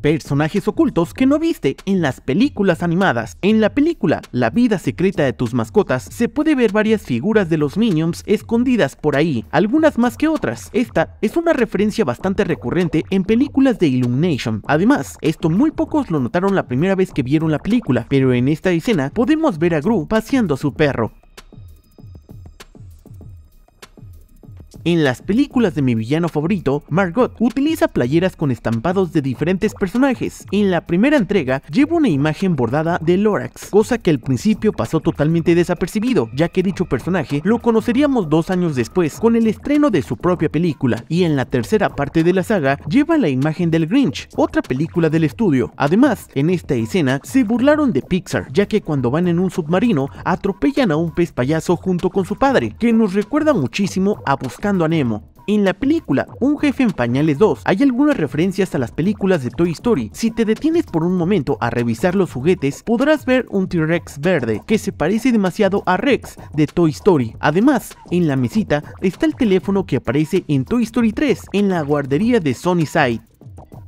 Personajes ocultos que no viste en las películas animadas. En la película La vida secreta de tus mascotas se puede ver varias figuras de los Minions escondidas por ahí, algunas más que otras. Esta es una referencia bastante recurrente en películas de Illumination. Además, esto muy pocos lo notaron la primera vez que vieron la película, pero en esta escena podemos ver a Gru paseando a su perro. En las películas de mi villano favorito, Margot utiliza playeras con estampados de diferentes personajes. En la primera entrega lleva una imagen bordada de Lorax, cosa que al principio pasó totalmente desapercibido, ya que dicho personaje lo conoceríamos dos años después con el estreno de su propia película. Y en la tercera parte de la saga lleva la imagen del Grinch, otra película del estudio. Además, en esta escena se burlaron de Pixar, ya que cuando van en un submarino atropellan a un pez payaso junto con su padre, que nos recuerda muchísimo a Buscar a Nemo. En la película Un jefe en pañales 2 hay algunas referencias a las películas de Toy Story. Si te detienes por un momento a revisar los juguetes, podrás ver un T-Rex verde que se parece demasiado a Rex de Toy Story. Además, en la mesita está el teléfono que aparece en Toy Story 3 en la guardería de Side.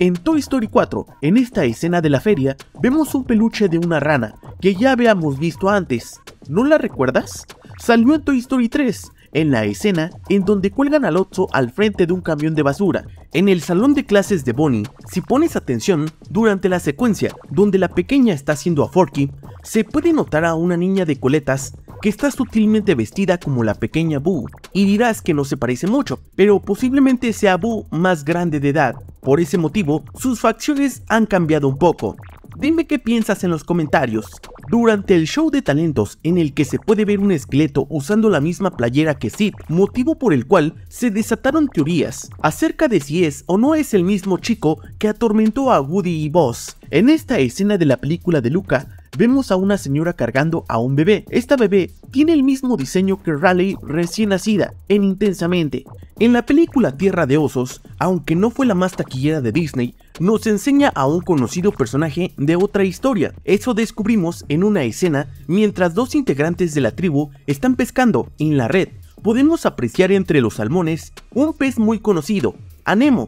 En Toy Story 4, en esta escena de la feria, vemos un peluche de una rana que ya habíamos visto antes. ¿No la recuerdas? Salió en Toy Story 3 en la escena en donde cuelgan al Otso al frente de un camión de basura. En el salón de clases de Bonnie, si pones atención, durante la secuencia donde la pequeña está haciendo a Forky, se puede notar a una niña de coletas que está sutilmente vestida como la pequeña Boo. Y dirás que no se parece mucho, pero posiblemente sea Boo más grande de edad. Por ese motivo, sus facciones han cambiado un poco. Dime qué piensas en los comentarios. Durante el show de talentos en el que se puede ver un esqueleto usando la misma playera que Sid, motivo por el cual se desataron teorías acerca de si es o no es el mismo chico que atormentó a Woody y Buzz. En esta escena de la película de Luca, vemos a una señora cargando a un bebé. Esta bebé tiene el mismo diseño que Raleigh recién nacida, en Intensamente. En la película Tierra de Osos, aunque no fue la más taquillera de Disney, nos enseña a un conocido personaje de otra historia. Eso descubrimos en una escena mientras dos integrantes de la tribu están pescando en la red. Podemos apreciar entre los salmones un pez muy conocido, Anemo,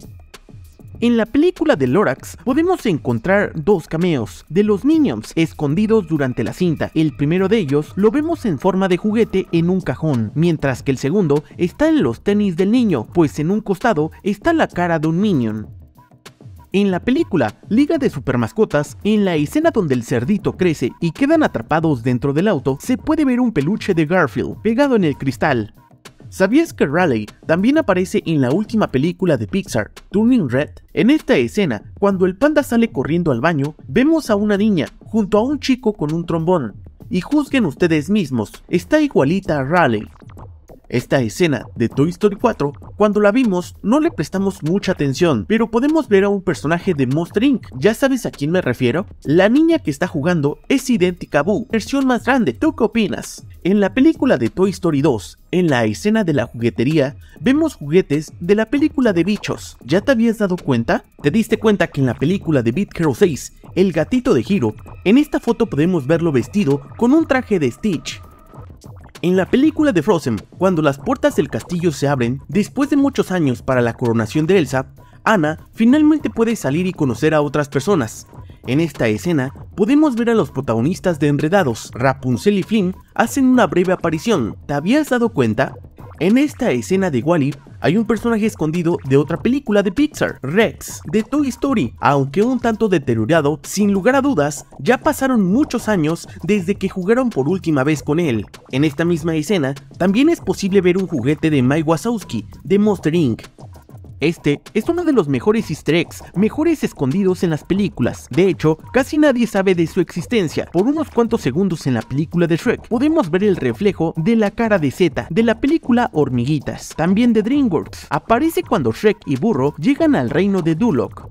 en la película de Lorax podemos encontrar dos cameos de los Minions escondidos durante la cinta. El primero de ellos lo vemos en forma de juguete en un cajón, mientras que el segundo está en los tenis del niño, pues en un costado está la cara de un Minion. En la película Liga de Supermascotas, en la escena donde el cerdito crece y quedan atrapados dentro del auto, se puede ver un peluche de Garfield pegado en el cristal. ¿Sabías que Raleigh también aparece en la última película de Pixar, Turning Red? En esta escena, cuando el panda sale corriendo al baño, vemos a una niña junto a un chico con un trombón. Y juzguen ustedes mismos, está igualita a Raleigh. Esta escena de Toy Story 4, cuando la vimos, no le prestamos mucha atención, pero podemos ver a un personaje de Monster Inc. ¿Ya sabes a quién me refiero? La niña que está jugando es idéntica a Boo, versión más grande. ¿Tú qué opinas? En la película de Toy Story 2, en la escena de la juguetería, vemos juguetes de la película de bichos. ¿Ya te habías dado cuenta? ¿Te diste cuenta que en la película de Beat Hero 6, el gatito de Hiro, en esta foto podemos verlo vestido con un traje de Stitch? En la película de Frozen, cuando las puertas del castillo se abren, después de muchos años para la coronación de Elsa, Anna finalmente puede salir y conocer a otras personas. En esta escena, podemos ver a los protagonistas de Enredados, Rapunzel y Flynn, hacen una breve aparición. ¿Te habías dado cuenta? En esta escena de Wally hay un personaje escondido de otra película de Pixar, Rex, de Toy Story, aunque un tanto deteriorado, sin lugar a dudas, ya pasaron muchos años desde que jugaron por última vez con él. En esta misma escena, también es posible ver un juguete de Mike Wazowski, de Monster Inc., este es uno de los mejores easter eggs, mejores escondidos en las películas. De hecho, casi nadie sabe de su existencia. Por unos cuantos segundos en la película de Shrek, podemos ver el reflejo de la cara de Z de la película Hormiguitas, también de DreamWorks. Aparece cuando Shrek y Burro llegan al reino de Duloc.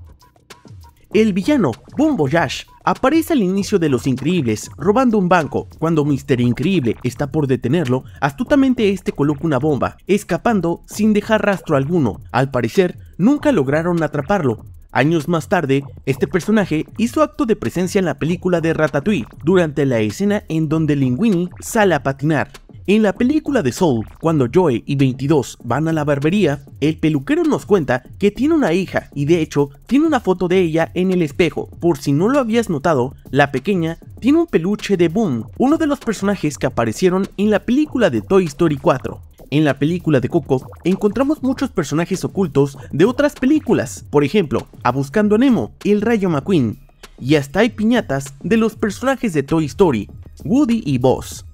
El villano, Voyage, aparece al inicio de Los Increíbles, robando un banco. Cuando Mr. Increíble está por detenerlo, astutamente este coloca una bomba, escapando sin dejar rastro alguno. Al parecer, nunca lograron atraparlo. Años más tarde, este personaje hizo acto de presencia en la película de Ratatouille, durante la escena en donde Linguini sale a patinar. En la película de Soul, cuando Joey y 22 van a la barbería, el peluquero nos cuenta que tiene una hija y de hecho tiene una foto de ella en el espejo. Por si no lo habías notado, la pequeña tiene un peluche de Boom, uno de los personajes que aparecieron en la película de Toy Story 4. En la película de Coco encontramos muchos personajes ocultos de otras películas, por ejemplo, a Buscando a Nemo, el Rayo McQueen, y hasta hay piñatas de los personajes de Toy Story, Woody y Buzz.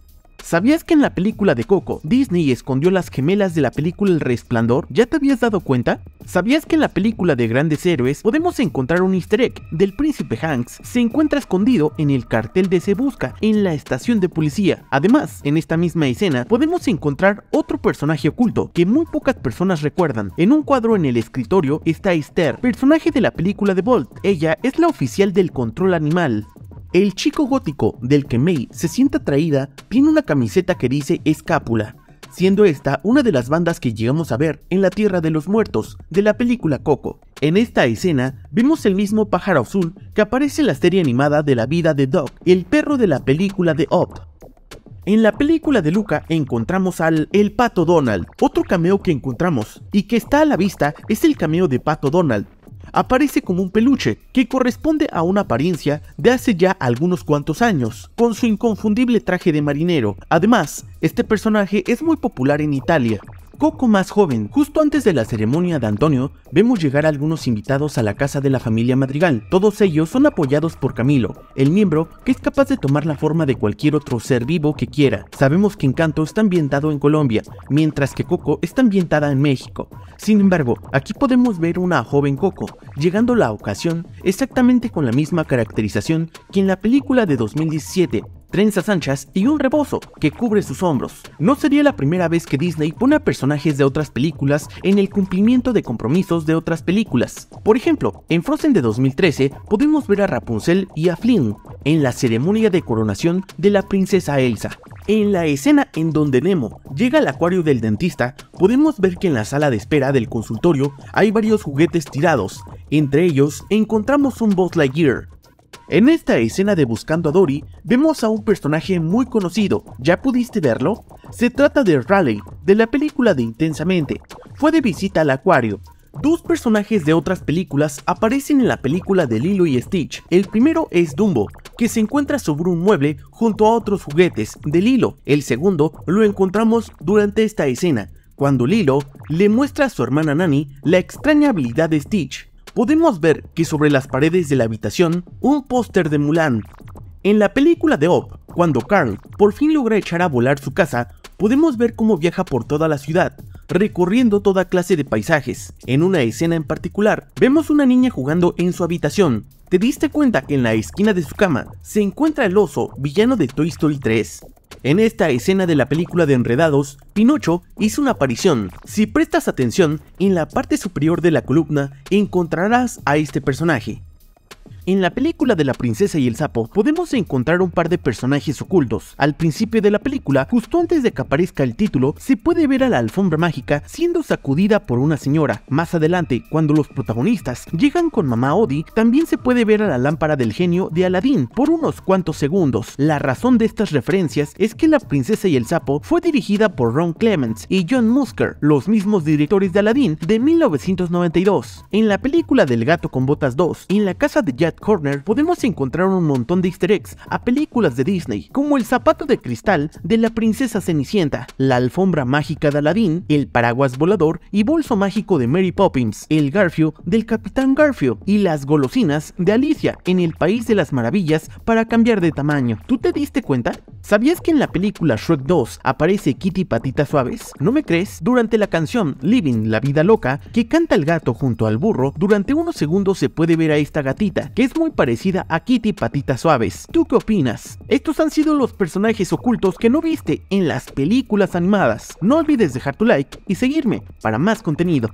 ¿Sabías que en la película de Coco, Disney escondió las gemelas de la película El Resplandor? ¿Ya te habías dado cuenta? ¿Sabías que en la película de Grandes Héroes podemos encontrar un easter egg del príncipe Hanks? Se encuentra escondido en el cartel de Se Busca, en la estación de policía. Además, en esta misma escena podemos encontrar otro personaje oculto que muy pocas personas recuerdan. En un cuadro en el escritorio está Esther, personaje de la película de Bolt. Ella es la oficial del control animal. El chico gótico del que May se siente atraída tiene una camiseta que dice Escápula, siendo esta una de las bandas que llegamos a ver en la Tierra de los Muertos de la película Coco. En esta escena vemos el mismo pájaro azul que aparece en la serie animada de la vida de Doc, el perro de la película de Up. En la película de Luca encontramos al El Pato Donald. Otro cameo que encontramos y que está a la vista es el cameo de Pato Donald, aparece como un peluche que corresponde a una apariencia de hace ya algunos cuantos años, con su inconfundible traje de marinero. Además, este personaje es muy popular en Italia, Coco más joven, justo antes de la ceremonia de Antonio, vemos llegar algunos invitados a la casa de la familia Madrigal. Todos ellos son apoyados por Camilo, el miembro que es capaz de tomar la forma de cualquier otro ser vivo que quiera. Sabemos que Encanto está ambientado en Colombia, mientras que Coco está ambientada en México. Sin embargo, aquí podemos ver una joven Coco, llegando la ocasión exactamente con la misma caracterización que en la película de 2017, trenzas anchas y un rebozo que cubre sus hombros. No sería la primera vez que Disney pone a personajes de otras películas en el cumplimiento de compromisos de otras películas. Por ejemplo, en Frozen de 2013 podemos ver a Rapunzel y a Flynn en la ceremonia de coronación de la princesa Elsa. En la escena en donde Nemo llega al acuario del dentista, podemos ver que en la sala de espera del consultorio hay varios juguetes tirados. Entre ellos encontramos un Buzz Lightyear, en esta escena de Buscando a Dory, vemos a un personaje muy conocido. ¿Ya pudiste verlo? Se trata de Raleigh, de la película de Intensamente. Fue de visita al acuario. Dos personajes de otras películas aparecen en la película de Lilo y Stitch. El primero es Dumbo, que se encuentra sobre un mueble junto a otros juguetes de Lilo. El segundo lo encontramos durante esta escena, cuando Lilo le muestra a su hermana Nani la extraña habilidad de Stitch podemos ver que sobre las paredes de la habitación un póster de Mulan. En la película de Op, cuando Carl por fin logra echar a volar su casa, podemos ver cómo viaja por toda la ciudad, recorriendo toda clase de paisajes. En una escena en particular, vemos una niña jugando en su habitación. ¿Te diste cuenta que en la esquina de su cama se encuentra el oso, villano de Toy Story 3? En esta escena de la película de Enredados, Pinocho hizo una aparición. Si prestas atención, en la parte superior de la columna encontrarás a este personaje. En la película de la princesa y el sapo podemos encontrar un par de personajes ocultos. Al principio de la película, justo antes de que aparezca el título, se puede ver a la alfombra mágica siendo sacudida por una señora. Más adelante, cuando los protagonistas llegan con mamá Odi, también se puede ver a la lámpara del genio de Aladdin por unos cuantos segundos. La razón de estas referencias es que La princesa y el sapo fue dirigida por Ron Clements y John Musker, los mismos directores de Aladdin de 1992. En la película del gato con botas 2, en la casa de Corner podemos encontrar un montón de easter eggs a películas de Disney, como el zapato de cristal de la princesa Cenicienta, la alfombra mágica de Aladdin, el paraguas volador y bolso mágico de Mary Poppins, el garfio del Capitán Garfio y las golosinas de Alicia en el País de las Maravillas para cambiar de tamaño. ¿Tú te diste cuenta? ¿Sabías que en la película Shrek 2 aparece Kitty Patitas Suaves? ¿No me crees? Durante la canción Living la Vida Loca, que canta el gato junto al burro, durante unos segundos se puede ver a esta gatita, es muy parecida a Kitty Patitas Suaves. ¿Tú qué opinas? Estos han sido los personajes ocultos que no viste en las películas animadas. No olvides dejar tu like y seguirme para más contenido.